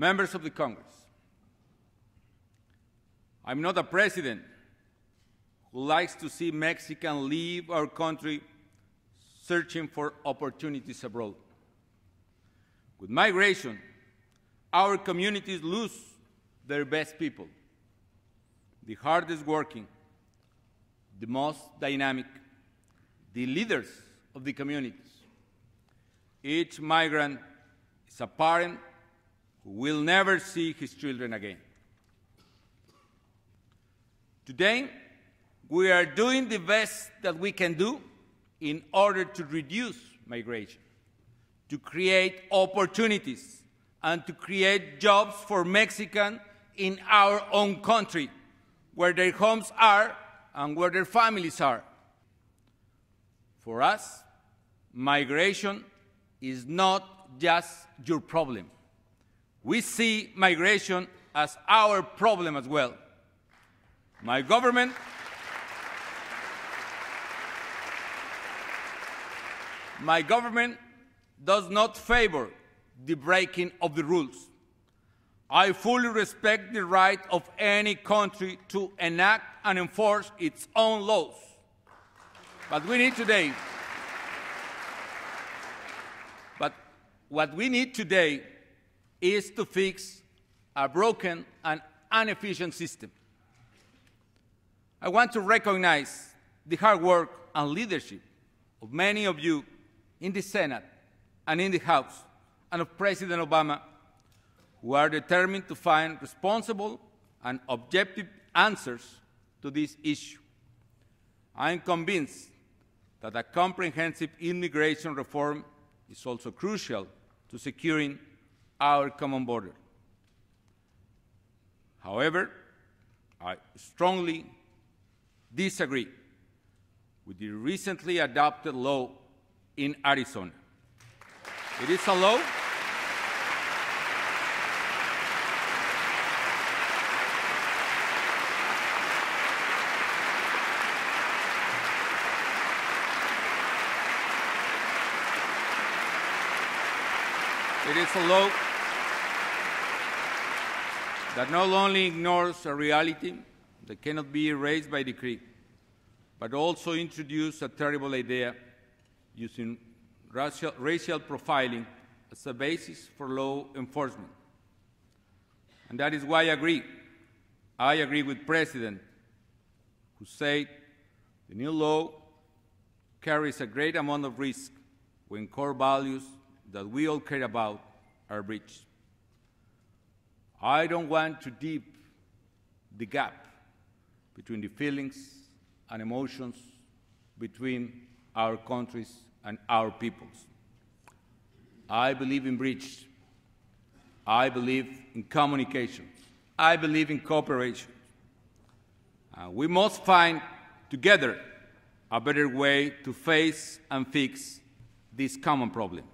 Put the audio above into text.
Members of the Congress, I'm not a president who likes to see Mexicans leave our country searching for opportunities abroad. With migration, our communities lose their best people, the hardest working, the most dynamic, the leaders of the communities. Each migrant is a parent will never see his children again. Today, we are doing the best that we can do in order to reduce migration, to create opportunities, and to create jobs for Mexicans in our own country, where their homes are and where their families are. For us, migration is not just your problem. We see migration as our problem as well. My government My government does not favor the breaking of the rules. I fully respect the right of any country to enact and enforce its own laws. But we need today, but what we need today is to fix a broken and inefficient system. I want to recognize the hard work and leadership of many of you in the Senate and in the House, and of President Obama, who are determined to find responsible and objective answers to this issue. I am convinced that a comprehensive immigration reform is also crucial to securing our common border. However, I strongly disagree with the recently adopted law in Arizona. It is a law It is a law that not only ignores a reality that cannot be erased by decree, but also introduces a terrible idea using racial, racial profiling as a basis for law enforcement. And that is why I agree. I agree with President who said the new law carries a great amount of risk when core values that we all care about are breached. I don't want to deep the gap between the feelings and emotions between our countries and our peoples. I believe in bridge. I believe in communication. I believe in cooperation. Uh, we must find together a better way to face and fix this common problem.